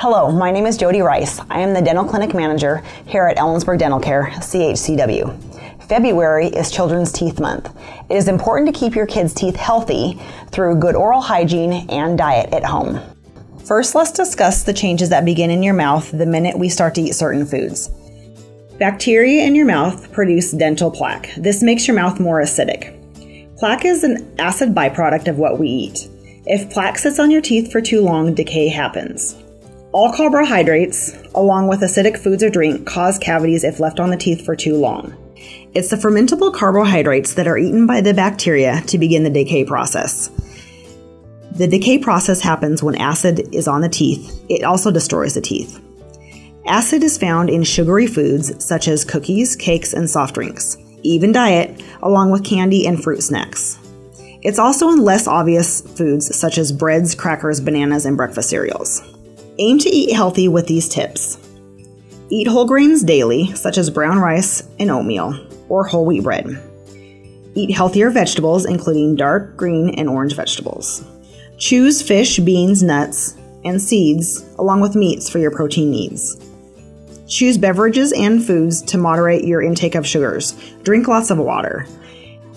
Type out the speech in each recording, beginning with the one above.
Hello, my name is Jody Rice. I am the dental clinic manager here at Ellensburg Dental Care, CHCW. February is Children's Teeth Month. It is important to keep your kids' teeth healthy through good oral hygiene and diet at home. First, let's discuss the changes that begin in your mouth the minute we start to eat certain foods. Bacteria in your mouth produce dental plaque. This makes your mouth more acidic. Plaque is an acid byproduct of what we eat. If plaque sits on your teeth for too long, decay happens. All carbohydrates, along with acidic foods or drink, cause cavities if left on the teeth for too long. It's the fermentable carbohydrates that are eaten by the bacteria to begin the decay process. The decay process happens when acid is on the teeth. It also destroys the teeth. Acid is found in sugary foods such as cookies, cakes, and soft drinks, even diet, along with candy and fruit snacks. It's also in less obvious foods such as breads, crackers, bananas, and breakfast cereals. Aim to eat healthy with these tips. Eat whole grains daily, such as brown rice and oatmeal, or whole wheat bread. Eat healthier vegetables, including dark green and orange vegetables. Choose fish, beans, nuts, and seeds, along with meats for your protein needs. Choose beverages and foods to moderate your intake of sugars. Drink lots of water.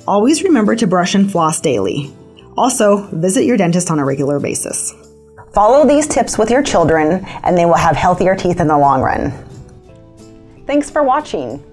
Always remember to brush and floss daily. Also, visit your dentist on a regular basis. Follow these tips with your children and they will have healthier teeth in the long run. Thanks for watching.